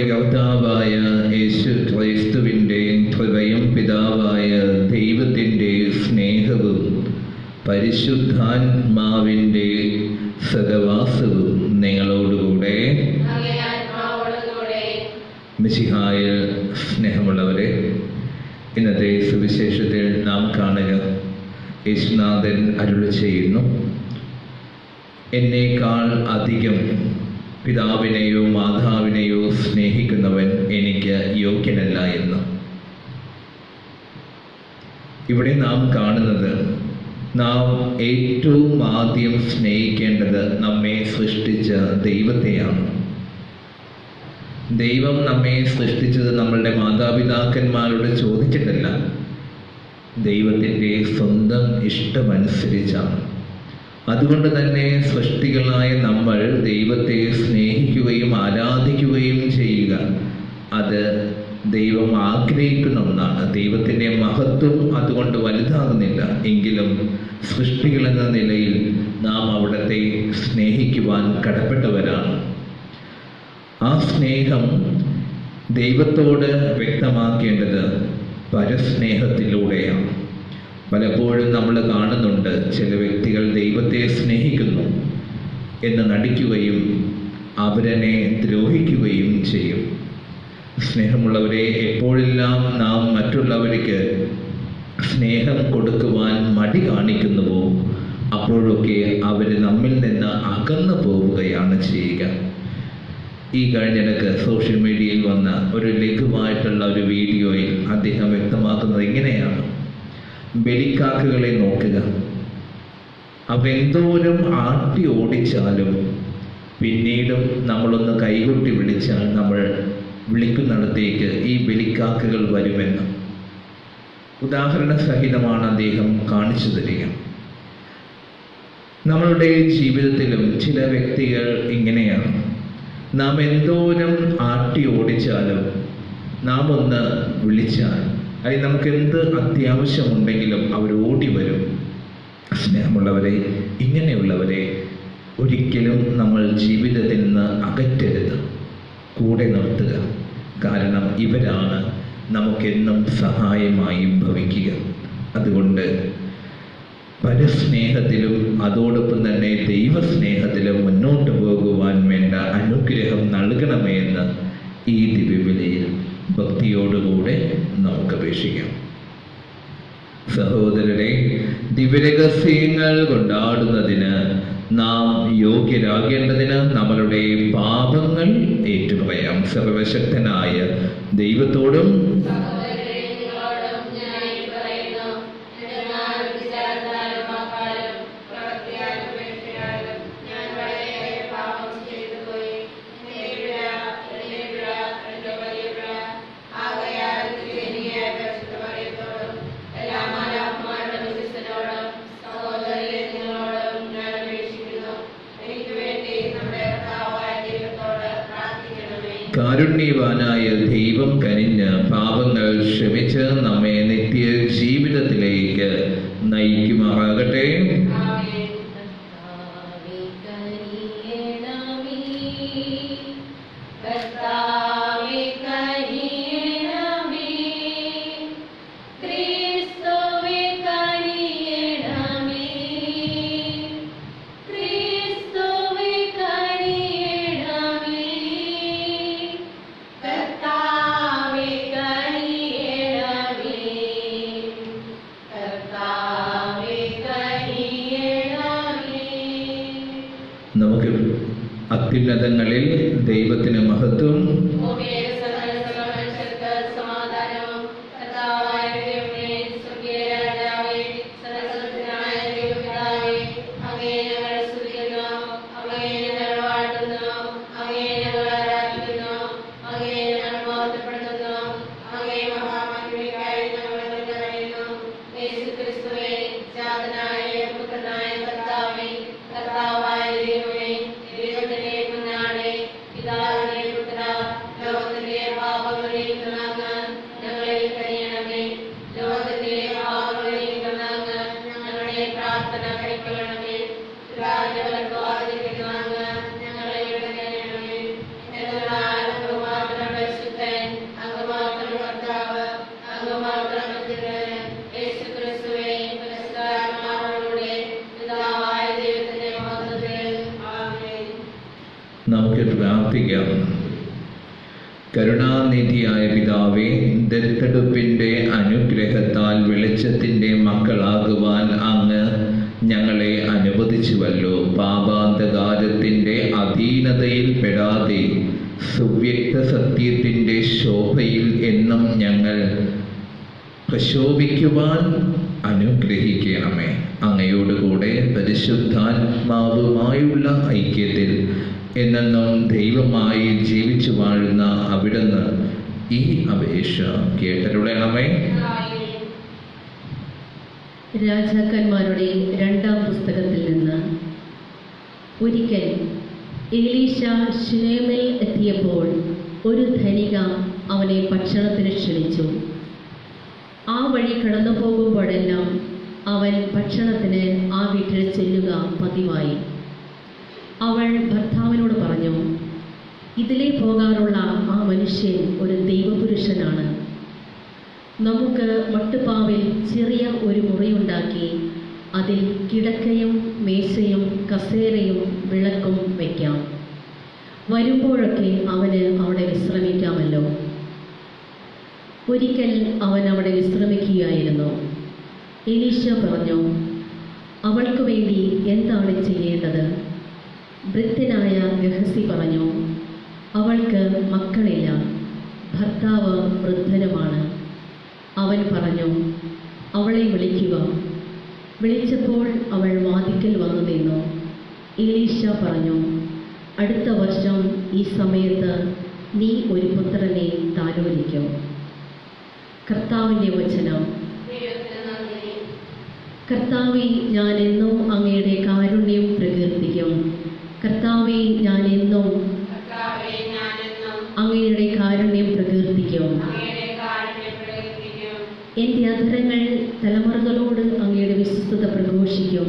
നമ്മുടെ കർത്താവായ യേശു ക്രൈസ്തുവിന്റെ കൃപയും പിതാവായ ദൈവത്തിന്റെ സ്നേഹവും പരിശുദ്ധാത്മാവിന്റെ സഹവാസവും നിങ്ങളോടുകൂടെ. മിശിഹായ സ്നേഹമുള്ളവരെ ഇന്നത്തെ സുവിശേഷത്തിൽ നാം കാണുക യേശുനാഥൻ അരുളി ചെയ്യുന്നു. എന്നേക്കാൾ അധികം പിതാവിനെയോ മാതാവിനെയോ സ്നേഹിക്കുന്നവൻ എനിക്ക് യോഗ്യനല്ല എന്ന്. ഇവിടെ നാം കാണുന്നത് നാം ഏറ്റവും ആദ്യം സ്നേഹിക്കേണ്ടത് നമ്മെ സൃഷ്ടിച്ച ദൈവത്തെയാണ്. ദൈവം നമ്മെ സൃഷ്ടിച്ചത് നമ്മളുടെ മാതാപിതാക്കന്മാരോട് ചോദിച്ചിട്ടല്ല. ദൈവത്തിന്റെ സ്വന്തം ഇഷ്ടമനുസരിച്ചാണ്. അതുകൊണ്ട് തന്നെ സൃഷ്ടികളായ നമ്മൾ ദൈവത്തെ സ്നേഹിക്കുകയും ആരാധിക്കുകയും ചെയ്യുക. അത് ദൈവം ആഗ്രഹിക്കുന്ന ഒന്നാണ്. ദൈവത്തിന്റെ മഹത്വം അതുകൊണ്ട് വലുതാകുന്നില്ല. എങ്കിലും സൃഷ്ടികൾ എന്ന നിലയിൽ നാം അവിടത്തെ സ്നേഹിക്കുവാൻ കടപ്പെട്ടവരാണ്. ആ സ്നേഹം ദൈവത്തോട് വ്യക്തമാക്കേണ്ടത് പരസ്നേഹത്തിലൂടെയാണ്. പലപ്പോഴും നമ്മൾ കാണുന്നുണ്ട് ചില വ്യക്തികൾ ദൈവത്തെ സ്നേഹിക്കുന്നു എന്ന് നടിക്കുകയും അവരനെ ദ്രോഹിക്കുകയും ചെയ്യും. സ്നേഹമുള്ളവരെ എപ്പോഴെല്ലാം നാം മറ്റുള്ളവർക്ക് സ്നേഹം കൊടുക്കുവാൻ മടി കാണിക്കുന്നുവോ അപ്പോഴൊക്കെ അവർ നമ്മിൽ നിന്ന് അകന്നു പോവുകയാണ് ചെയ്യുക. ഈ കഴിഞ്ഞിടക്ക് സോഷ്യൽ മീഡിയയിൽ വന്ന ഒരു ലഘുവായിട്ടുള്ള ഒരു വീഡിയോയിൽ അദ്ദേഹം വ്യക്തമാക്കുന്നത് ഇങ്ങനെയാണ്. ബലിക്കാക്കുകളെ നോക്കുക. അവെന്തോരം ആട്ടി ഓടിച്ചാലും പിന്നീടും നമ്മളൊന്ന് കൈകൊട്ടി വിളിച്ചാൽ നമ്മൾ വിളിക്കുന്നിടത്തേക്ക് ഈ ബലിക്കാക്കുകൾ വരുമെന്ന്. ഉദാഹരണ സഹിതമാണ് അദ്ദേഹം കാണിച്ചു തരിക. നമ്മളുടെ ജീവിതത്തിലും ചില വ്യക്തികൾ ഇങ്ങനെയാണ്. നാം എന്തോരം ആട്ടി ഓടിച്ചാലും നാം ഒന്ന് വിളിച്ചാൽ അല്ലെങ്കിൽ നമുക്ക് എന്ത് അത്യാവശ്യമുണ്ടെങ്കിലും അവർ ഓടി വരും. സ്നേഹമുള്ളവരെ ഇങ്ങനെയുള്ളവരെ ഒരിക്കലും നമ്മൾ ജീവിതത്തിൽ നിന്ന് അകറ്റരുത്. കൂടെ നിർത്തുക. കാരണം ഇവരാണ് നമുക്കെന്നും സഹായമായി ഭവിക്കുക. അതുകൊണ്ട് പരസ്നേഹത്തിലും അതോടൊപ്പം തന്നെ ദൈവസ്നേഹത്തിലും മുന്നോട്ട് പോകുവാൻ വേണ്ട അനുഗ്രഹം നൽകണമേ എന്ന് ഈ ദിവ്യവിലയിൽ ഭക്തിയോടുകൂടെ നമുക്ക് അപേക്ഷിക്കാം സഹോദരരെ ദിവ്യരഹസ്യങ്ങൾ കൊണ്ടാടുന്നതിന് നാം യോഗ്യരാകേണ്ടതിന് നമ്മളുടെ പാപങ്ങൾ ഏറ്റുപറയാം. സർവശക്തനായ ദൈവത്തോടും കാരുണ്യവാനായ ദൈവം കനിഞ്ഞ് പാപങ്ങൾ ക്ഷമിച്ച് നമ്മെ നിത്യ ജീവിതത്തിലേക്ക് നയിക്കുമാറാകട്ടെ. സുവ്യക്ത സത്യത്തിന്റെ ശോഭയിൽ എന്നും ഞങ്ങൾ പ്രശോഭിക്കുവാൻ അനുഗ്രഹിക്കണമേ. അങ്ങയോടുകൂടെ പരിശുദ്ധാത്മാവുമായുള്ള ഐക്യത്തിൽ എന്നെന്നും ദൈവമായി ജീവിച്ചു വാഴുന്ന അവിടുന്ന് ഈ അപേക്ഷ കേട്ടരുളണമേ. രാജാക്കന്മാരുടെ രണ്ടാം പുസ്തകത്തിൽ നിന്ന് ഒരിക്കൽ എലീശ ഷിനേമിൽ എത്തിയപ്പോൾ ഒരു ധനിക അവനെ ഭക്ഷണത്തിന് ക്ഷണിച്ചു. ആ വഴി കടന്നു പോകുമ്പോഴെല്ലാം അവൻ ഭക്ഷണത്തിന് ആ വീട്ടിൽ ചെല്ലുക പതിവായി. അവൾ ഭർത്താവിനോട് പറഞ്ഞു ഇതിലേ പോകാറുള്ള ആ മനുഷ്യൻ ഒരു ദൈവപുരുഷനാണ്. നമുക്ക് മട്ടുപ്പാവിൽ ചെറിയ ഒരു മുറിയുണ്ടാക്കി അതിൽ കിടക്കയും മേശയും കസേരയും വിളക്കും വയ്ക്കാം. വരുമ്പോഴൊക്കെ അവന് അവിടെ വിശ്രമിക്കാമല്ലോ. ഒരിക്കൽ അവൻ അവിടെ വിശ്രമിക്കുകയായിരുന്നു. എലീഷ പറഞ്ഞു അവൾക്ക് വേണ്ടി എന്താണ് ചെയ്യേണ്ടത്? വൃദ്ധനായ ഗഹസി പറഞ്ഞു അവൾക്ക് മക്കളില്ല. ഭർത്താവ് വൃദ്ധനുമാണ്. അവൻ പറഞ്ഞു അവളെ വിളിക്കുക. വിളിച്ചപ്പോൾ അവൾ വാതിക്കൽ വന്നു നിന്നു. എലീശ പറഞ്ഞു അടുത്ത വർഷം ഈ സമയത്ത് നീ ഒരു പുത്രനെ താലോലിക്കും. കർത്താവിന്റെ വചനം. കർത്താവി ഞാൻ എന്നും അങ്ങയുടെ കാരുണ്യം പ്രകീർത്തിക്കും. കർത്താവെ ഞാൻ എന്നും അങ്ങയുടെ കാരുണ്യം പ്രകീർത്തിക്കും. എന്റെ അധരങ്ങൾ തലമുറകളോട് അങ്ങയുടെ വിശ്വസ്തത പ്രഘോഷിക്കും.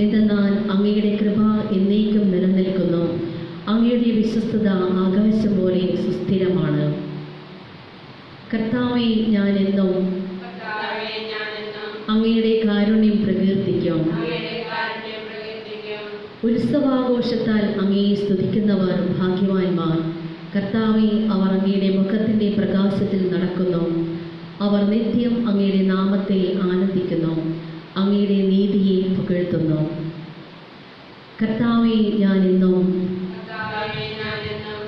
എന്തെന്നാൽ അങ്ങയുടെ കൃപ എന്നേക്കും നിലനിൽക്കുന്നു. അങ്ങയുടെ വിശ്വസ്തത ആകാശം പോലെ സുസ്ഥിരമാണ്. കർത്താവെ ഞാൻ എന്നും കർത്താവേ ഞാനെന്നും അങ്ങയുടെ കാരുണ്യം പ്രകീർത്തിക്കും. അങ്ങയുടെ കാരുണ്യം പ്രകീർത്തിക്കും. ഉത്സവാഘോഷത്താൽ അങ്ങയെ സ്തുതിക്കുന്നവർ ഭാഗ്യവാന്മാർ. കർത്താവെ അവർ അങ്ങയുടെ മുഖത്തിന്റെ പ്രകാശത്തിൽ നടക്കുന്നു. അവർ നിത്യം അങ്ങയുടെ നാമത്തിൽ ആനന്ദിക്കുന്നു. അങ്ങയുടെ നീതിയെ പുകഴ്ത്തുന്നു. കർത്താവെ ഞാനെന്നും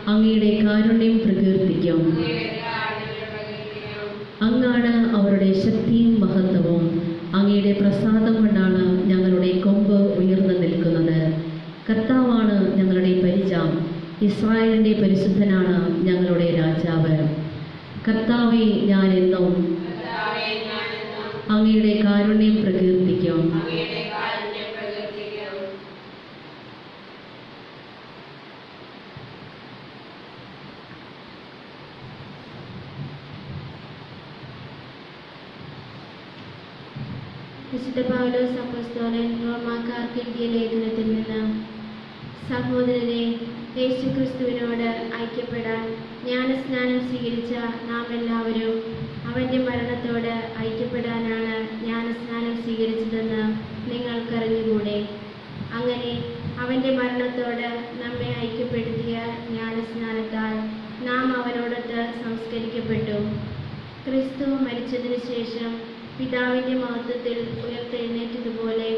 അങ്ങയുടെ കാരുണ്യം പ്രകീർത്തിക്കും. അങ്ങാണ് അവരുടെ ശക്തിയും മഹത്വവും. അങ്ങയുടെ പ്രസാദം കൊണ്ടാണ് ഞങ്ങളുടെ കൊമ്പ് ഉയർന്നു നിൽക്കുന്നത്. കർത്താവാണ് ഞങ്ങളുടെ പരിചാം. ഇസ്രായേലിന്റെ പരിശുദ്ധനാണ് ഞങ്ങളുടെ രാജാവ്. കർത്താവെ ഞാൻ എന്നും ഞാനെന്നും അങ്ങയുടെ കാരുണ്യം പ്രകീർത്തിക്കും. അങ്ങയുടെ കാരുണ്യം പ്രകീർത്തിക്കും. വിശുദ്ധ പൗലോസ് അപ്പോസ്തലൻ റോമാക്കാർക്ക് എഴുതിയ ലേഖനത്തിൽ നിന്ന് സഹോദരരെ യേശുക്രിസ്തുവിനോട് ഐക്യപ്പെടാൻ ജ്ഞാനസ്നാനം സ്വീകരിച്ച നാം എല്ലാവരും അവന്റെ മരണത്തോട് ഐക്യപ്പെടാനാണ് ജ്ഞാനസ്നാനം സ്വീകരിച്ചതെന്ന് നിങ്ങൾക്കറിഞ്ഞുകൂടെ? അങ്ങനെ അവന്റെ മരണത്തോട് നമ്മെ ഐക്യപ്പെടുത്തിയ ജ്ഞാനസ്നാനത്താൽ നാം അവനോടൊത്ത് സംസ്കരിക്കപ്പെട്ടു. ക്രിസ്തു മരിച്ചതിനു ശേഷം പിതാവിന്റെ മഹത്വത്തിൽ ഉയർത്തെഴുന്നേറ്റതുപോലെ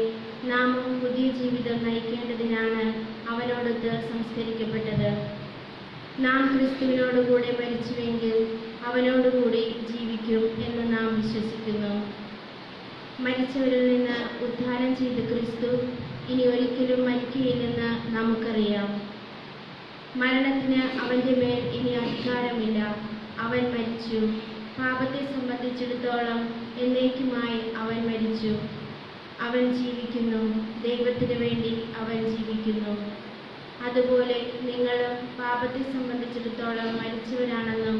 നാമും പുതിയ ജീവിതം നയിക്കേണ്ടതിനാണ് അവനോടൊത്ത് സംസ്കരിക്കപ്പെട്ടത്. നാം ക്രിസ്തുവിനോടുകൂടെ മരിച്ചുവെങ്കിൽ അവനോടുകൂടി ജീവിക്കും എന്ന് നാം വിശ്വസിക്കുന്നു. മരിച്ചവരിൽ നിന്ന് ഉദ്ധാനം ചെയ്ത ക്രിസ്തു ഇനി ഒരിക്കലും മരിക്കുകയില്ലെന്ന് നമുക്കറിയാം. മരണത്തിന് അവന്റെ മേൽ ഇനി അധികാരമില്ല. അവൻ മരിച്ചു. പാപത്തെ സംബന്ധിച്ചിടത്തോളം എന്നേക്കുമായി അവൻ മരിച്ചു. അവൻ ജീവിക്കുന്നു. ദൈവത്തിന് വേണ്ടി അവൻ അതുപോലെ നിങ്ങളും പാപത്തെ സംബന്ധിച്ചിടത്തോളം മരിച്ചവരാണെന്നും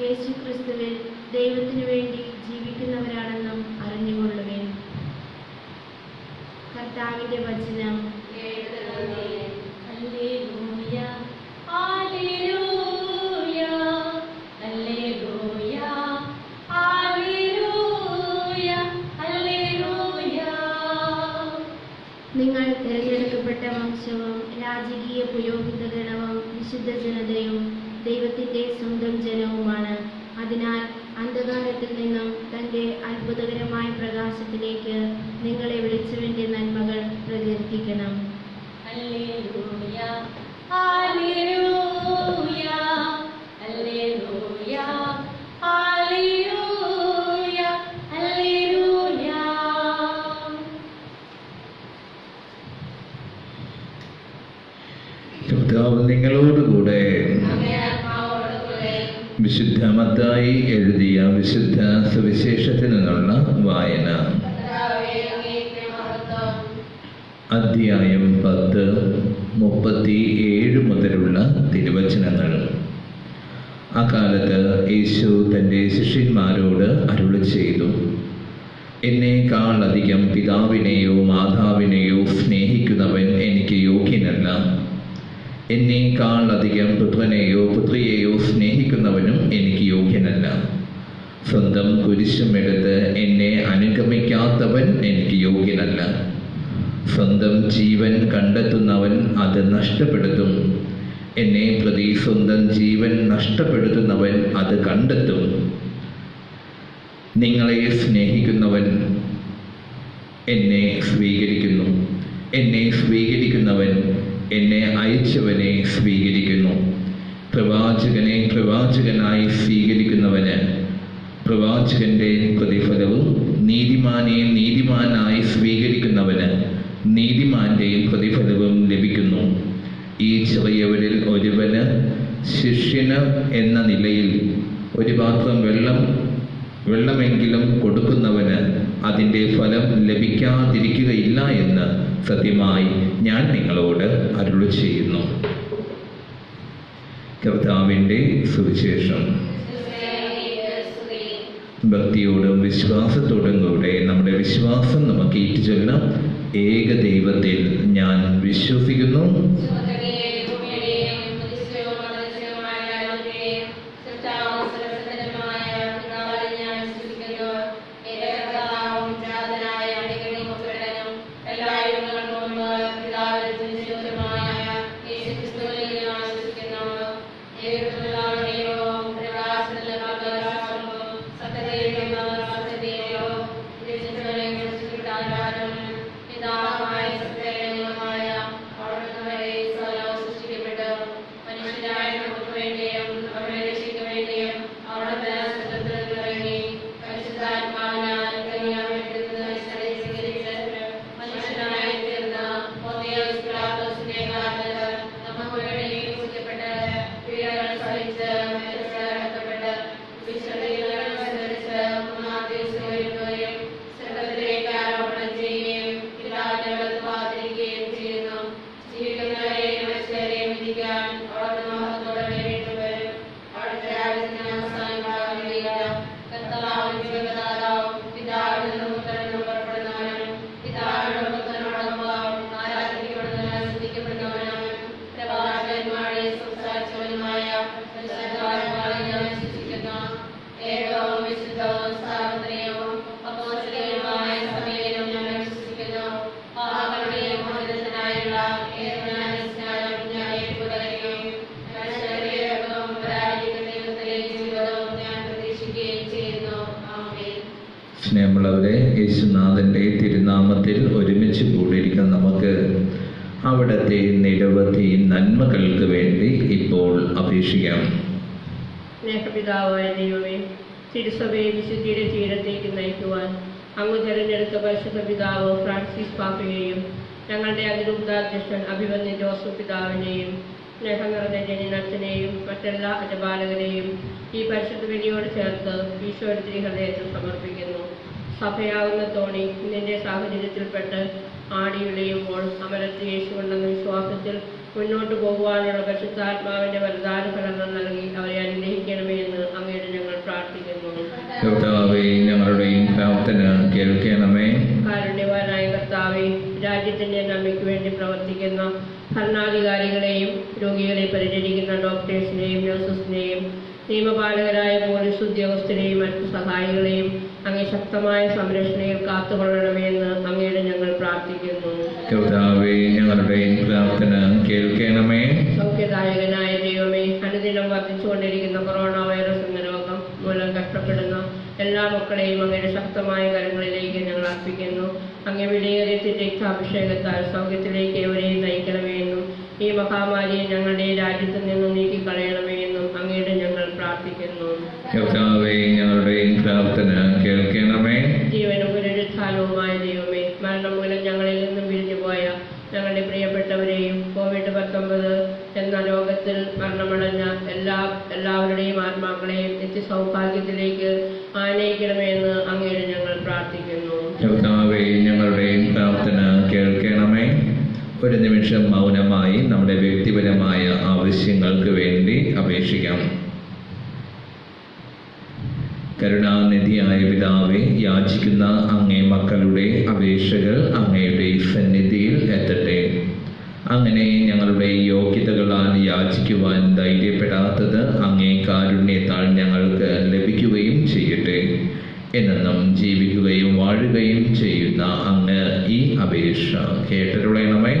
യേശു ക്രിസ്തുവിൽ ദൈവത്തിന് വേണ്ടി ജീവിക്കുന്നവരാണെന്നും അറിഞ്ഞുകൊള്ളുവേൻ. കർത്താവിന്റെ വചനം വിശുദ്ധ ജനതയും സ്വന്തം ജനവുമാണ്. അതിനാൽ അന്ധകാരത്തിൽ നിന്നും തന്റെ അത്ഭുതകരമായ പ്രകാശത്തിലേക്ക് നിങ്ങളെ വിളിച്ചവന്റെ നന്മകൾ പ്രകീർത്തിക്കണം. നിങ്ങളോടുകൂടെ വിശുദ്ധ മത്തായി എഴുതിയ വിശുദ്ധ സുവിശേഷത്തിൽ നിന്നുള്ള വായന. അധ്യായം പത്ത് മുപ്പത്തി ഏഴ് മുതലുള്ള തിരുവചനങ്ങൾ. അക്കാലത്ത് യേശു തന്റെ ശിഷ്യന്മാരോട് അരുളി ചെയ്തു. എന്നേക്കാൾ അധികം പിതാവിനെയോ മാതാവിനെയോ സ്നേഹിക്കുന്നവൻ എനിക്ക് യോഗ്യനല്ല. എന്നേക്കാൾ അധികം പുത്രനെയോ പുത്രിയെയോ സ്നേഹിക്കുന്നവനും എനിക്ക് യോഗ്യനല്ല. സ്വന്തം കുരിശുമെടുത്ത് എന്നെ അനുഗമിക്കാത്തവൻ എനിക്ക് യോഗ്യനല്ല. സ്വന്തം ജീവൻ കണ്ടെത്തുന്നവൻ അത് നഷ്ടപ്പെടുത്തും. എന്നെ പ്രതി സ്വന്തം ജീവൻ നഷ്ടപ്പെടുത്തുന്നവൻ അത് കണ്ടെത്തും. നിങ്ങളെ സ്നേഹിക്കുന്നവൻ എന്നെ സ്വീകരിക്കുന്നു. എന്നെ സ്വീകരിക്കുന്നവൻ എന്നെ അയച്ചവനെ സ്വീകരിക്കുന്നു. പ്രവാചകനെ പ്രവാചകനായി സ്വീകരിക്കുന്നവന് പ്രവാചകന്റെ പ്രതിഫലവും നീതിമാനെ നീതിമാനായി സ്വീകരിക്കുന്നവന് നീതിമാന്റെയും പ്രതിഫലവും ലഭിക്കുന്നു. ഈ ചെറിയവരിൽ ഒരുവന് ശിഷ്യന് എന്ന നിലയിൽ ഒരു പാത്രം വെള്ളം വെള്ളമെങ്കിലും കൊടുക്കുന്നവന് അതിന്റെ ഫലം ലഭിക്കാതിരിക്കുകയില്ല എന്ന് സത്യമായി ഞാൻ നിങ്ങളോട് അരുളി ചെയ്യുന്നു. കർത്താവിന്റെ സുവിശേഷം. ഭക്തിയോടും വിശ്വാസത്തോടും കൂടെ നമ്മുടെ വിശ്വാസം നമുക്ക് ഏറ്റുചൊല്ലാം ഏക ദൈവത്തിൽ ഞാൻ വിശ്വസിക്കുന്നു. സ്നേഹമുള്ളവരെ യേശുനാഥന്റെ തിരുനാമത്തിൽ ഒരുമിച്ച് കൂടിയിരിക്കുന്ന നമുക്ക് അവിടുത്തെ നിരവധി നന്മകൾക്ക് വേണ്ടി ഇപ്പോൾ അപേക്ഷിക്കാം. സ്നേഹപിതാവായ ദൈവമേ തിരുസഭയെ വിശുദ്ധിയുടെ തീരത്തേക്ക് നയിക്കുവാൻ അങ്ങ് തിരഞ്ഞെടുത്ത പരിശുദ്ധ പിതാവ് ഫ്രാൻസിസ് പാപ്പയെയും ഞങ്ങളുടെ അതിരൂപതാധ്യക്ഷൻ അഭിമന്യ ജോസഫ് പിതാവിനെയും സ്നേഹം നിറഞ്ഞ ജനിനത്തിനെയും മറ്റെല്ലാ അജപാലകരെയും ഈ പരിശുദ്ധ വിനിയോട് ചേർത്ത് ഈശോയുടെ ഹൃദയത്തിൽ സമർപ്പിക്കുന്നു. സഭയാവുന്ന തോണി നിന്റെ സാഹചര്യത്തിൽപ്പെട്ട് ആടിയുലയുമ്പോൾ അമരത്ത് യേശുണ്ടെന്ന വിശ്വാസത്തിൽ മുന്നോട്ട് പോകുവാനുള്ള പരിശുദ്ധാത്മാവിന്റെ വലുതാന ഫലങ്ങൾ നൽകി അവരെ അനുഗ്രഹിക്കണമേ എന്ന് അങ്ങയുടെ ഞങ്ങൾ പ്രാർത്ഥിക്കുന്നു. കർത്താവെ ഞങ്ങളുടെയും പ്രാർത്ഥന കേൾക്കണമേ. കാരുണ്യവാനായ കർത്താവെ രാജ്യത്തിന്റെ നന്മയ്ക്ക് വേണ്ടി പ്രവർത്തിക്കുന്ന ഭരണാധികാരികളെയും രോഗികളെ പരിചരിക്കുന്ന ഡോക്ടേഴ്സിനെയും നഴ്സസിനെയും നിയമപാലകരായ പോലീസ് ഉദ്യോഗസ്ഥരെയും മറ്റു സഹായികളെയും അങ്ങേ ശക്തമായ സംരക്ഷണയിൽ കാത്തുകൊള്ളണമെന്ന് അങ്ങയുടെ ഞങ്ങൾ പ്രാർത്ഥിക്കുന്നു. കർത്താവേ ഞങ്ങളുടെ പ്രാർത്ഥന കേൾക്കണമേ. സൗഖ്യദായകനായ ദൈവമേ അനുദിനം വർദ്ധിച്ചുകൊണ്ടിരിക്കുന്ന കൊറോണ വൈറസ് എന്ന രോഗം മൂലം കഷ്ടപ്പെടുന്ന എല്ലാ മക്കളെയും അങ്ങയുടെ ശക്തമായ കരങ്ങളിലേക്ക് ഞങ്ങൾ അർപ്പിക്കുന്നു. അങ്ങേ വിലയേറിയ രക്താഭിഷേകത്താൽ സൗഖ്യത്തിലേക്ക് എവരെയും നയിക്കണമേ എന്നും ഈ മഹാമാരിയെ ഞങ്ങളുടെ രാജ്യത്ത് നിന്നും നീക്കിക്കളയണമേ എന്നും അങ്ങയുടെ ഞങ്ങൾ പ്രാർത്ഥിക്കുന്നു. കർത്താവെ ഞങ്ങളുടെ പ്രാർത്ഥന കേൾക്കണമേ. ജീവനും പുനരുത്ഥാനവുമായ ദൈവമേ മരണം മൂലം ഞങ്ങളിൽ നിന്നും പിരിഞ്ഞു പോയ ഞങ്ങളുടെ പ്രിയപ്പെട്ടവരെയും കോവിഡ് പത്തൊമ്പത് എന്ന രോഗത്തിൽ മരണമടഞ്ഞ എല്ലാ എല്ലാവരുടെയും ആത്മാക്കളെയും നിത്യസൗഭാഗ്യത്തിലേക്ക് ആനയിക്കണമെന്ന് അങ്ങയുടെ ഞങ്ങൾ പ്രാർത്ഥിക്കുന്നു. കർത്താവെ ഞങ്ങളുടെ പ്രാർത്ഥന കേൾക്കണമേ. ഒരു നിമിഷം മൗനമായി നമ്മുടെ വ്യക്തിപരമായ ആവശ്യങ്ങൾക്ക് വേണ്ടി അപേക്ഷിക്കാം. കരുണാനിധിയായ പിതാവെ യാചിക്കുന്ന അങ്ങേ മക്കളുടെ അപേക്ഷകൾ അങ്ങയുടെ സന്നിധിയിൽ എത്തട്ടെ. അങ്ങനെ ഞങ്ങളുടെ യോഗ്യതകളാൽ യാചിക്കുവാൻ ധൈര്യപ്പെടാത്തത് അങ്ങേ കാരുണ്യത്താൽ ഞങ്ങൾക്ക് ലഭിക്കുകയും ചെയ്യട്ടെ. എന്നെന്നും ജീവിക്കുകയും വാഴുകയും ചെയ്യുന്ന അങ്ങ് ഈ അപേക്ഷ. കേട്ടിട്ടുള്ളണമേ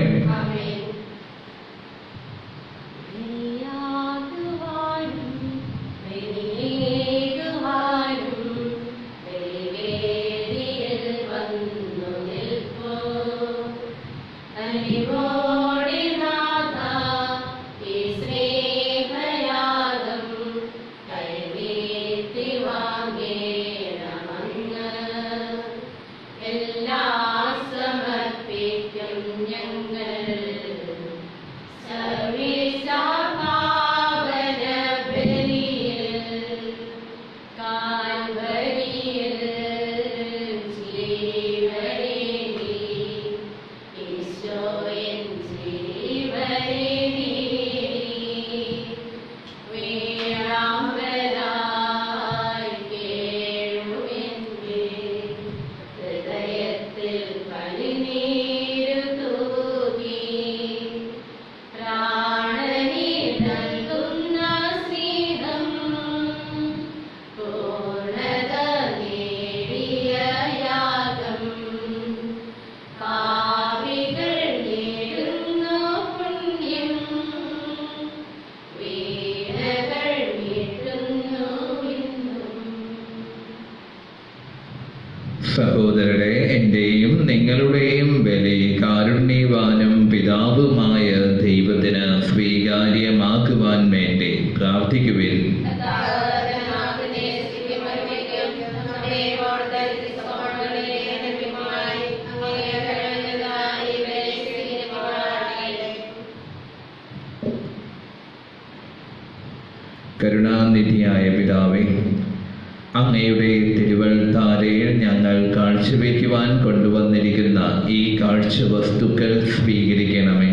അങ്ങയുടെ തിരുവൾത്താരയിൽ ഞങ്ങൾ കാഴ്ചവെക്കുവാൻ കൊണ്ടുവന്നിരിക്കുന്ന ഈ കാഴ്ച വസ്തുക്കൾ സ്വീകരിക്കണമേ.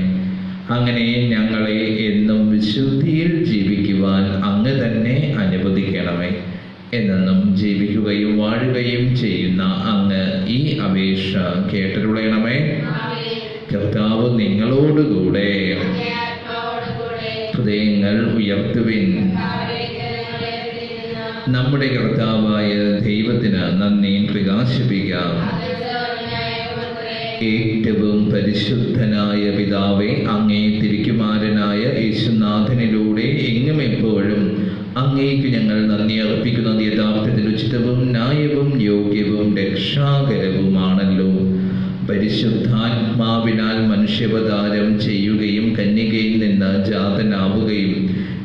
അങ്ങനെ ഞങ്ങളെ എന്നും വിശുദ്ധിയിൽ ജീവിക്കുവാൻ അങ്ങ് തന്നെ അനുവദിക്കണമേ. എന്നെന്നും ജീവിക്കുകയും വാഴുകയും ചെയ്യുന്ന അങ്ങ് ഈ അപേക്ഷ കേട്ടിട്ടുള്ളണമേ നമ്മുടെ കർത്താവായ ദൈവത്തിന് നന്ദി പ്രകാശിപ്പിക്കാം. ഏറ്റവും പരിശുദ്ധനായ പിതാവെ അങ്ങേ തിരിക്കുമാരനായ യേശുനാഥനിലൂടെ എങ്ങും എപ്പോഴും അങ്ങേക്ക് ഞങ്ങൾ നന്ദി അർപ്പിക്കുന്നത് യഥാർത്ഥത്തിൽ ഉചിതവും ന്യായവും യോഗ്യവും രക്ഷാകരവുമാണല്ലോ. പരിശുദ്ധാത്മാവിനാൽ മനുഷ്യവതാരം ചെയ്യുകയും കന്യകയിൽ നിന്ന് ജാതനാവുകയും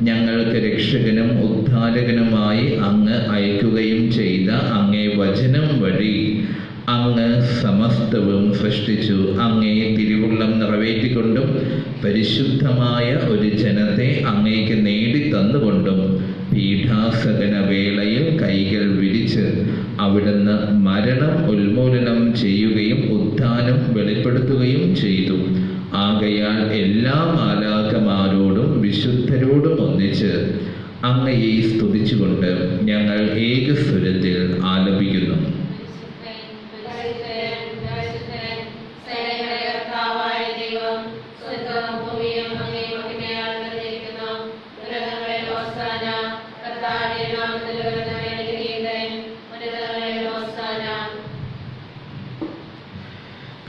ഞങ്ങൾക്ക് രക്ഷകനും ഉദ്ധാരകനുമായി അങ്ങ് അയക്കുകയും ചെയ്ത അങ്ങേ വചനം വഴി അങ്ങ് സമസ്തവും സൃഷ്ടിച്ചു. അങ്ങേ തിരുവുള്ളം നിറവേറ്റിക്കൊണ്ടും പരിശുദ്ധമായ ഒരു ജനത്തെ അങ്ങേക്ക് നേടിത്തന്നുകൊണ്ടും പീഠാസകന വേളയിൽ കൈകൾ വിരിച്ച് അവിടുന്ന് മരണം ഉന്മൂലനം ചെയ്യുകയും ഉദ്ധാനം വെളിപ്പെടുത്തുകയും ചെയ്തു. ആകയാൽ എല്ലാ മാലാകമാരോടും വിശുദ്ധരോടും ഒന്നിച്ച് അങ്ങയെ സ്തുതിച്ചുകൊണ്ട് ഞങ്ങൾ ഏകസ്വരത്തിൽ ആലപിക്കുന്നു.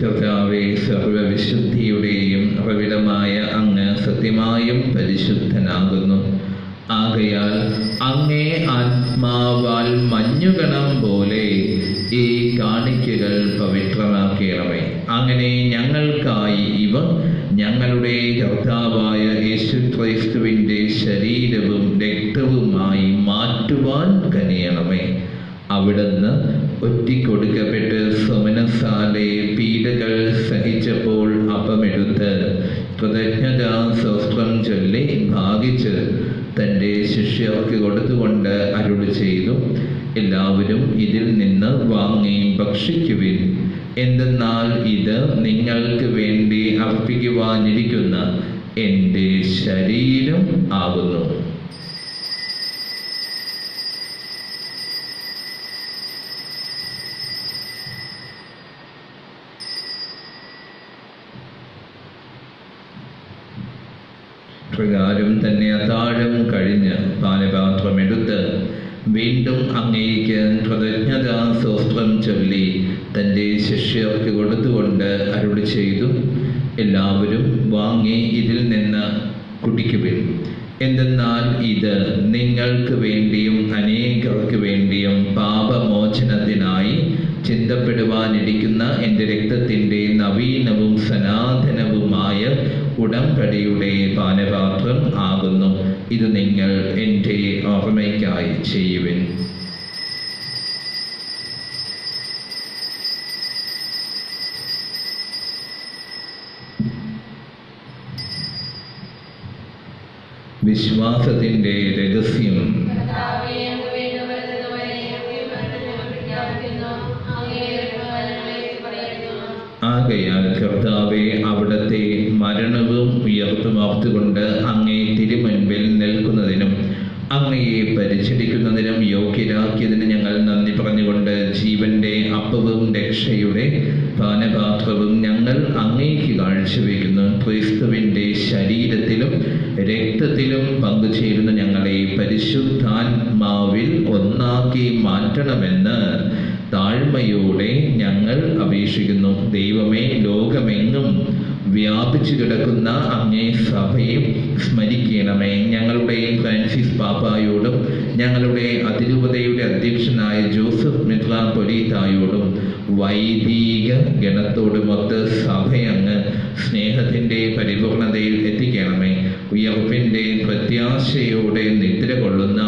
കർത്താവെ സർവവിശുദ്ധിയുടെയും ഉറവിടമായ അങ്ങ് സത്യമായും പരിശുദ്ധനാകുന്നു. ആകയാൽ അങ്ങേ ആത്മാവാൽ മഞ്ഞുകണം പോലെ ഈ കാണിക്കകൾ പവിത്രമാക്കണമേ. അങ്ങനെ ഞങ്ങൾക്കായി ഇവ ഞങ്ങളുടെ കർത്താവായ യേശു ക്രൈസ്തുവിന്റെ ശരീരവും രക്തവുമായി മാറ്റുവാൻ കനിയണമേ. അവിടുന്ന് ഒറ്റിക്കൊടുക്കപ്പെട്ട്. സ്വമനസാലെ പീഡകൾ സഹിച്ചപ്പോൾ അപ്പമെടുത്ത് കൃതജ്ഞതാ സ്വസ്ത്രം ചൊല്ലി ഭാഗിച്ച് തന്റെ ശിഷ്യർക്ക് കൊടുത്തുകൊണ്ട് അരുളി ചെയ്തു. എല്ലാവരും ഇതിൽ നിന്ന് വാങ്ങി ഭക്ഷിക്കുവിൻ. എന്തെന്നാൽ ഇത് നിങ്ങൾക്ക് വേണ്ടി അർപ്പിക്കുവാനിരിക്കുന്ന എന്റെ ശരീരം ആകുന്നു. പ്രകാരം തന്നെ അത്താഴം കഴിഞ്ഞ് പാനപാത്രമെടുത്ത് വീണ്ടും അങ്ങേക്ക് കൃതജ്ഞതാ സ്വസ്ത്രം ചൊല്ലി തന്റെ ശിഷ്യർക്ക് കൊടുത്തുകൊണ്ട് അരുളി ചെയ്തു എല്ലാവരും വാങ്ങി ഇതിൽ നിന്ന് കുടിക്കുവിൻ. എന്തെന്നാൽ ഇത് നിങ്ങൾക്ക് വേണ്ടിയും അനേകർക്ക് വേണ്ടിയും പാപമോചനത്തിനായി ചിന്തപ്പെടുവാനിരിക്കുന്ന എന്റെ രക്തത്തിന്റെ നവീനവും സനാതനവുമായ ഉടമ്പടിയുടെ പാനപാത്രം ആകുന്നു. ഇത് നിങ്ങൾ എന്റെ ഓർമ്മയ്ക്കായി ചെയ്യുവിൻ. വിശ്വാസത്തിന്റെ രഹസ്യം. ആകയാൽ കർത്താവെ അവിടത്തെ മരണവും ഉയർത്തുമാർത്തുകൊണ്ട് അങ്ങേ തിരുമുൻപിൽ നിൽക്കുന്നതിനും അങ്ങയെ പരിചരിക്കുന്നതിനും യോഗ്യരാക്കിയതിന് ഞങ്ങൾ നന്ദി പറഞ്ഞുകൊണ്ട് ജീവന്റെ അപ്പവും രക്ഷയുടെ പാനപാത്രവും ഞങ്ങൾ അങ്ങേക്ക് കാഴ്ചവെക്കുന്നു. ക്രിസ്തുവിന്റെ ശരീരത്തിലും രക്തത്തിലും പങ്കുചേരുന്ന ഞങ്ങളെ പരിശുദ്ധാത്മാവിൽ ഒന്നാക്കി മാറ്റണമെന്ന് താഴ്മയോടെ ഞങ്ങൾ അപേക്ഷിക്കുന്നു. ദൈവമേ ലോകമെങ്ങും വ്യാപിച്ചു കിടക്കുന്ന അങ്ങേ സഭയെ സ്മരിക്കണമേ. ഞങ്ങളുടെ ഫ്രാൻസിസ് പാപ്പായോടും ഞങ്ങളുടെ അതിരൂപതയുടെ അധ്യക്ഷനായ ജോസഫ് മെത്രാപൊലീത്തായോടും വൈദിക ഗണത്തോടുമൊത്ത് സഭയങ്ങ് സ്നേഹത്തിന്റെ പരിപൂർണതയിൽ എത്തിക്കണമേ. ഉയർപ്പിന്റെ പ്രത്യാശയോടെ നിദ്ര കൊള്ളുന്ന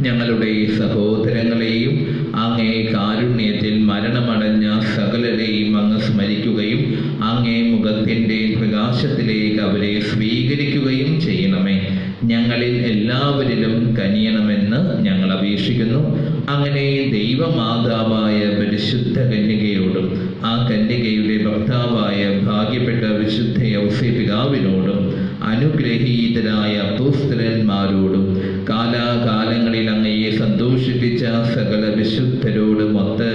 ഞങ്ങളുടെ സഹോദരങ്ങളെയും അങ്ങേ കാരുണ്യത്തിൽ മരണമടഞ്ഞ സകലരെയും അങ്ങ് സ്മരിക്കുകയും അങ്ങേ മുഖത്തിന്റെ പ്രകാശത്തിലേക്ക് അവരെ സ്വീകരിക്കുകയും ചെയ്യണമേ. ഞങ്ങളിൽ എല്ലാവരിലും കനിയണമെന്ന് ഞങ്ങൾ അപേക്ഷിക്കുന്നു. അങ്ങനെ ദൈവമാതാവായ പരിശുദ്ധ കന്യകയോടും ആ കന്യകയുടെ ഭർത്താവായ ഭാഗ്യപ്പെട്ട വിശുദ്ധ ഔസേപികാവിനോടും അനുഗ്രഹീതരായ അപ്പോസ്തലന്മാരോടും കാലാകാലങ്ങളിൽ അങ്ങയെ സന്തോഷിപ്പിച്ച സകല വിശുദ്ധരോടുമൊത്ത്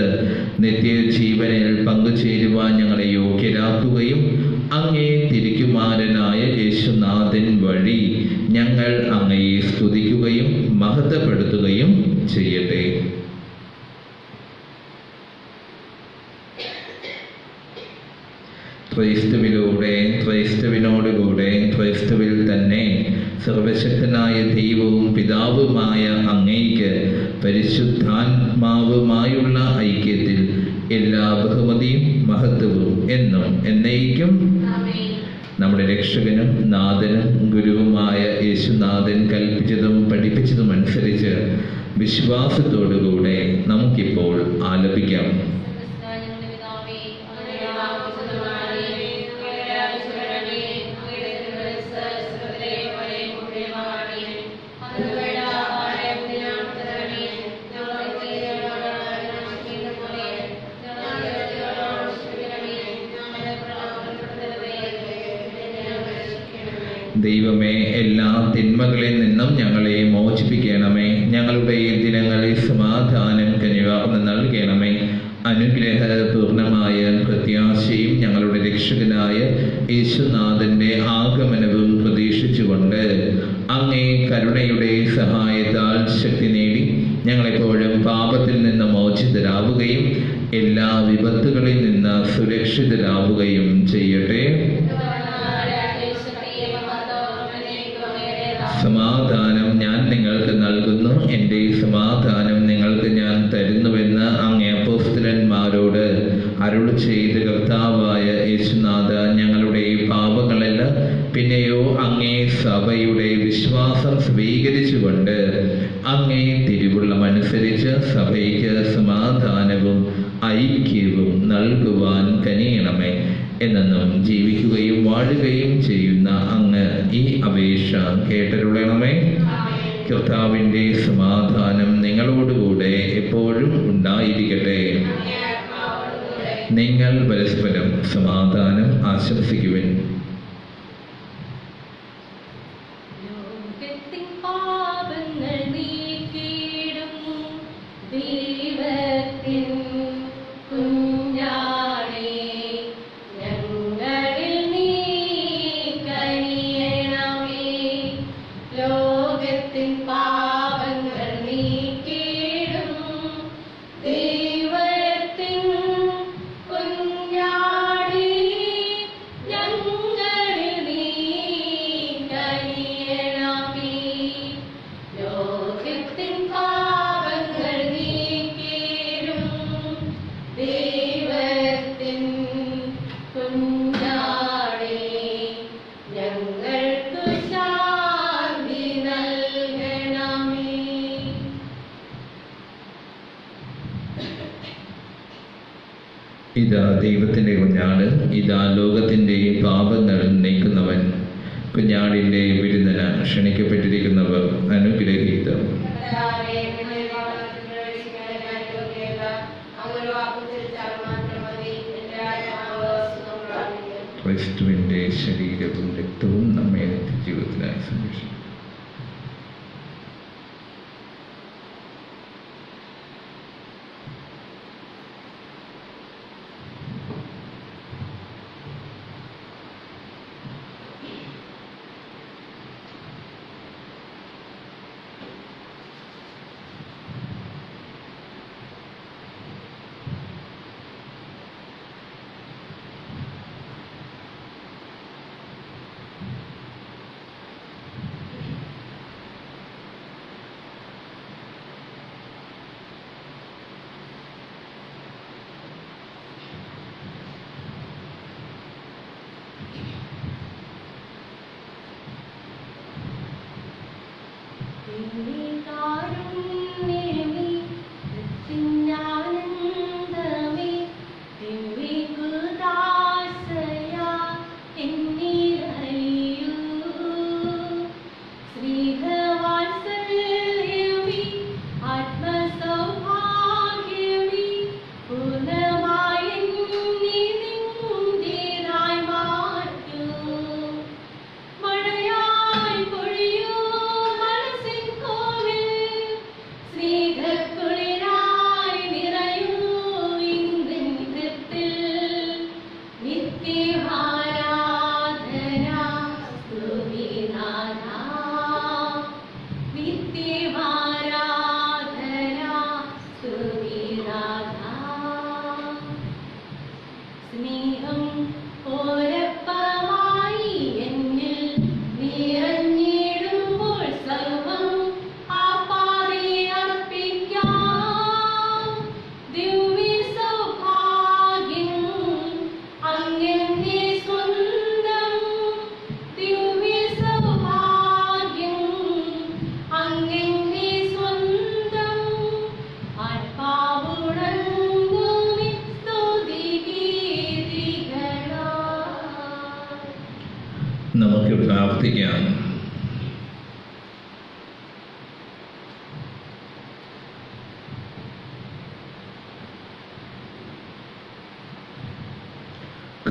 നിത്യജീവനിൽ പങ്കുചേരുവാൻ ഞങ്ങളെ യോഗ്യരാക്കുകയും അങ്ങേ തിരിക്കുമാരനായ യേശുനാഥൻ വഴി ഞങ്ങൾ അങ്ങയെ സ്തുതിക്കുകയും മഹത്വപ്പെടുത്തുകയും ചെയ്യട്ടെ. ക്രൈസ്തുവിലൂടെ ക്രൈസ്തുവിനോടുകൂടെ ക്രൈസ്തുവിൽ തന്നെ സർവശക്തനായ ദൈവവും പിതാവുമായ അങ്ങേക്ക് പരിശുദ്ധാത്മാവുമായുള്ള ഐക്യത്തിൽ എല്ലാ ബഹുമതിയും മഹത്വവും എന്നും എന്നേക്കും ആമേൻ. നമ്മുടെ രക്ഷകനും നാഥനും ഗുരുവുമായ യേശുനാഥൻ കൽപ്പിച്ചതും പഠിപ്പിച്ചതും അനുസരിച്ച് വിശ്വാസത്തോടുകൂടെ നമുക്കിപ്പോൾ ആലപിക്കാം ദൈവമേ എല്ലാ തിന്മകളിൽ നിന്നും ഞങ്ങളെ മോചിപ്പിക്കണമേ. ഞങ്ങളുടെ ഈ ദിനങ്ങളിൽ സമാധാനം കനിവാർന്ന് നൽകണമേ. അനുഗ്രഹ പൂർണമായ പ്രത്യാശയും ഞങ്ങളുടെ രക്ഷകനായ യേശുനാഥന്റെ ആഗമനവും പ്രതീക്ഷിച്ചുകൊണ്ട് അങ്ങേ കരുണയുടെ സഹായത്താൽ ശക്തി നേടി ഞങ്ങളെപ്പോഴും പാപത്തിൽ നിന്ന് മോചിതരാവുകയും എല്ലാ വിപത്തുകളിൽ നിന്ന് സുരക്ഷിതരാവുകയും ചെയ്യട്ടെ. സഭയുടെ വിശ്വാസം സ്വീകരിച്ചുകൊണ്ട് അങ്ങേ തിരുവുള്ളം അനുസരിച്ച് സഭയ്ക്ക് സമാധാനവും ഐക്യവും നൽകുവാൻ കനിയണമേ എന്നെന്നും ജീവിക്കുകയും വാഴുകയും ചെയ്യുന്ന അങ്ങ് ഈ അപേക്ഷ കേട്ടരുളണമേ. കർത്താവിന്റെ സമാധാനം നിങ്ങളോടുകൂടെ എപ്പോഴും ഉണ്ടായിരിക്കട്ടെ. നിങ്ങൾ പരസ്പരം സമാധാനം ആശംസിക്കുവിൻ. ദൈവത്തിന്റെ കുഞ്ഞാട് ഇതാ ലോകത്തിന്റെ പാപങ്ങൾ നീക്കുന്നവൻ കുഞ്ഞാടിന്റെ വിരുന്നന ക്ഷണിക്കപ്പെട്ടിരിക്കുന്നവർ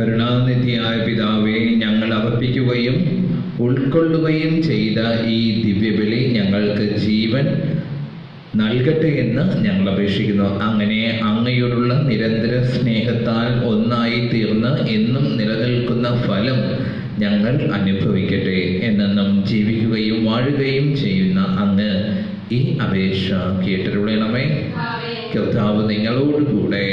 കരുണാനിധിയായ പിതാവെ ഞങ്ങൾ അർപ്പിക്കുകയും ഉൾക്കൊള്ളുകയും ചെയ്ത ഈ ദിവ്യബലി ഞങ്ങൾക്ക് ജീവൻ നൽകട്ടെ എന്ന് ഞങ്ങൾ അപേക്ഷിക്കുന്നു. അങ്ങനെ അങ്ങയോടുള്ള നിരന്തര സ്നേഹത്താൽ ഒന്നായി തീർന്ന് എന്നും നിലനിൽക്കുന്ന ഫലം ഞങ്ങൾ അനുഭവിക്കട്ടെ എന്നെന്നും ജീവിക്കുകയും വാഴുകയും ചെയ്യുന്ന അങ്ങ് ഈ അപേക്ഷ കേട്ടിരുളണമേ കർത്താവ് നിങ്ങളോടുകൂടെ.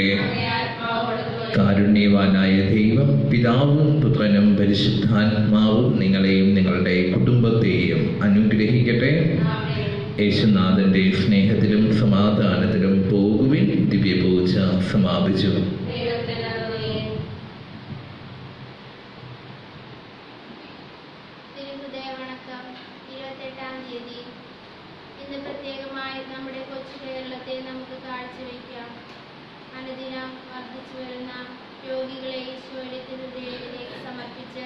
കാരുണ്യവാനായ ദൈവം പിതാവും പുത്രനും പരിശുദ്ധാത്മാവും നിങ്ങളെയും നിങ്ങളുടെ കുടുംബത്തെയും അനുഗ്രഹിക്കട്ടെ. യേശുനാഥന്റെ സ്നേഹത്തിലും സമാധാനത്തിലും പോകുവിൻ ദിവ്യപൂജ സമാപിച്ചു. അനുദിനം വർദ്ധിച്ചു വരുന്ന രോഗികളെ ഈശോയുടെ തിരുഹൃദയത്തിലേക്ക് സമർപ്പിച്ച്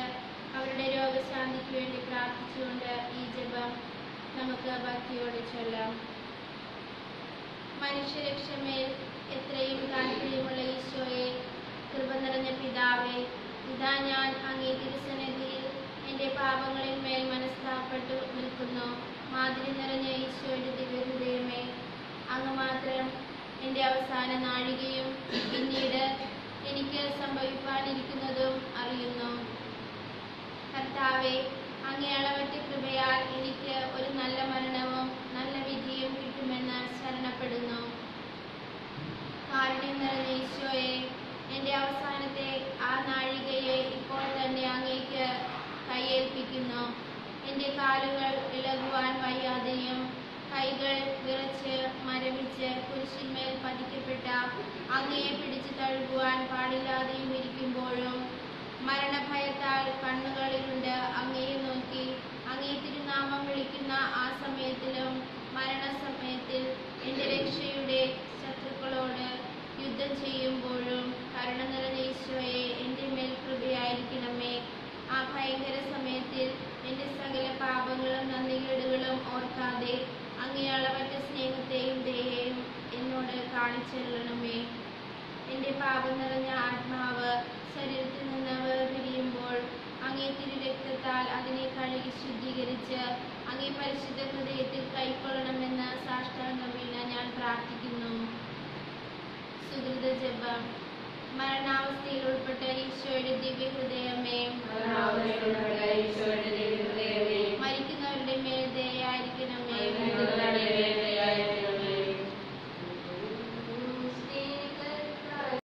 അവരുടെ രോഗശാന്തിക്ക് വേണ്ടി പ്രാർത്ഥിച്ചുകൊണ്ട് ഈ ജപം നമുക്ക് ഭക്തിയോടെ ചൊല്ലാം. മനുഷ്യരക്ഷമേൽ എത്രയും താല്പര്യമുള്ള ഈശോയെ കൃപ നിറഞ്ഞ പിതാവേ ഇതാ ഞാൻ അങ്ങേ തിരുസന്നിധിയിൽ എന്റെ പാപങ്ങളിന്മേൽ മേൽ മനസ്താപ്പെട്ടു നിൽക്കുന്നു. മാതിരി നിറഞ്ഞ ഈശോയുടെ ദിവ്യഹൃദയമേ അങ്ങ് മാത്രം എന്റെ അവസാന നാഴികയും പിന്നീട് എനിക്ക് സംഭവിക്കാനിരിക്കുന്നതും അറിയുന്നു. കർത്താവെ അങ്ങേ അളവറ്റ കൃപയാൽ എനിക്ക് ഒരു നല്ല മരണവും നല്ല വിധിയും കിട്ടുമെന്ന് ശരണപ്പെടുന്നു. കാരുണ്യം നിറഞ്ഞ ഈശോയെ എന്റെ അവസാനത്തെ ആ നാഴികയെ ഇപ്പോൾ തന്നെ അങ്ങേക്ക് കയ്യേൽപ്പിക്കുന്നു എന്റെ കാലുകൾ ഇളകുവാൻ വയ്യാതെയും കൈകൾ വിറച്ച് മരവിച്ച് കുരിശിന്മേൽ പതിക്കപ്പെട്ട അങ്ങയെ പിടിച്ചു തഴുകുവാൻ പാടില്ലാതെയും ഇരിക്കുമ്പോഴും മരണഭയത്താൽ കണ്ണുകളിലുണ്ട് അങ്ങയെ നോക്കി. അങ്ങേ തിരുനാമം വിളിക്കുന്ന ആ സമയത്തിലും മരണസമയത്തിൽ എന്റെ രക്ഷയുടെ ശത്രുക്കളോട് യുദ്ധം ചെയ്യുമ്പോഴും കരുണ നിറഞ്ഞ ഈശോയെ എന്റെ മേൽ കൃപയായിരിക്കണമേ. ആ ഭയങ്കര സമയത്തിൽ എന്റെ സകല പാപങ്ങളും നന്ദികേടുകളും ഓർക്കാതെ അങ്ങേ അളവറ്റ സ്നേഹത്തെയും ദയയെയും എന്നോട് കാണിച്ചെല്ലണമേ എന്റെ പാപം നിറഞ്ഞ ആത്മാവ് ശരീരത്തിൽ നിന്ന് വേർപിരിയുമ്പോൾ അങ്ങേ തിരുരക്തത്താൽ അതിനെ കഴുകി ശുദ്ധീകരിച്ച് അങ്ങേ പരിശുദ്ധ ഹൃദയത്തിൽ കൈക്കൊള്ളണമെന്ന് സാഷ്ടാംഗം വീണ ഞാൻ പ്രാർത്ഥിക്കുന്നു. സുഹൃത ജപം. മരണാവസ്ഥയിൽ ഉൾപ്പെട്ട ഈശോയുടെ ദിവ്യ ഹൃദയമേ Hallelujah.